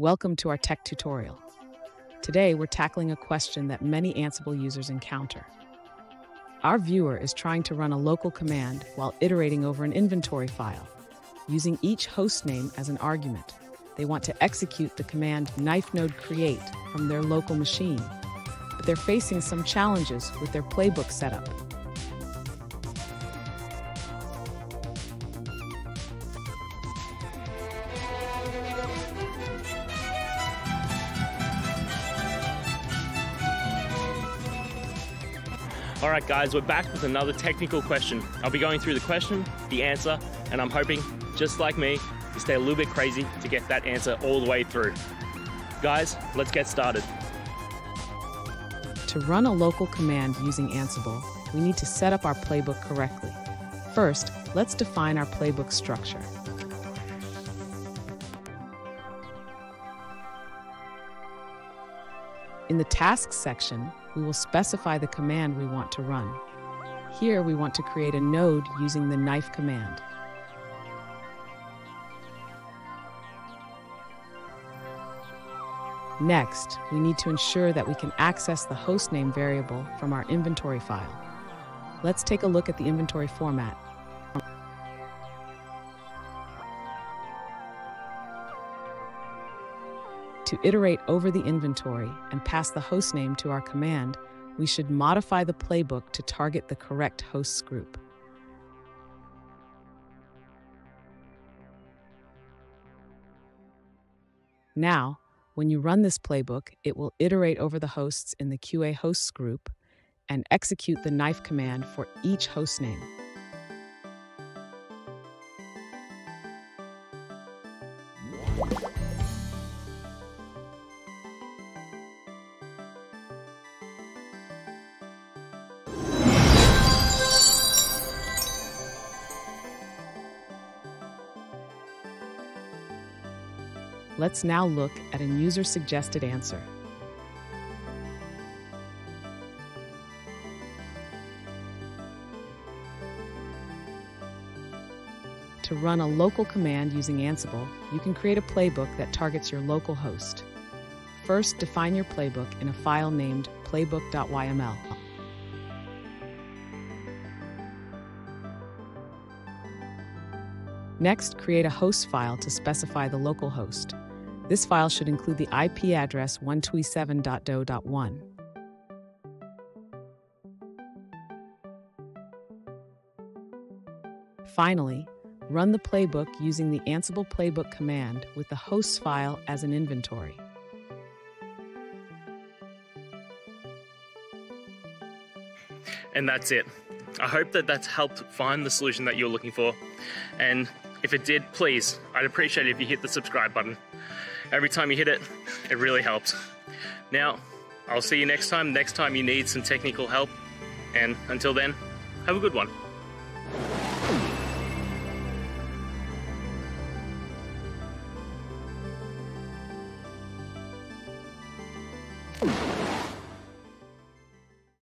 Welcome to our tech tutorial. Today, we're tackling a question that many Ansible users encounter. Our viewer is trying to run a local command while iterating over an inventory file, using each host name as an argument. They want to execute the command knife node create from their local machine, but they're facing some challenges with their playbook setup. All right, guys, we're back with another technical question. I'll be going through the question, the answer, and I'm hoping, just like me, you stay a little bit crazy to get that answer all the way through. Guys, let's get started. To run a local command using Ansible, we need to set up our playbook correctly. First, let's define our playbook structure. In the Tasks section, we will specify the command we want to run. Here, we want to create a node using the knife command. Next, we need to ensure that we can access the hostname variable from our inventory file. Let's take a look at the inventory format. To iterate over the inventory and pass the hostname to our command, we should modify the playbook to target the correct hosts group. Now, when you run this playbook, it will iterate over the hosts in the QA hosts group and execute the knife command for each hostname. Let's now look at a user-suggested answer. To run a local command using Ansible, you can create a playbook that targets your local host. First, define your playbook in a file named playbook.yml. Next, create a host file to specify the local host. This file should include the IP address 127.do.1. Finally, run the playbook using the Ansible Playbook command with the hosts file as an inventory. And that's it. I hope that that's helped find the solution that you're looking for. And if it did, please, I'd appreciate it if you hit the subscribe button every time you hit it, it really helps. Now, I'll see you next time. Next time you need some technical help. And until then, have a good one.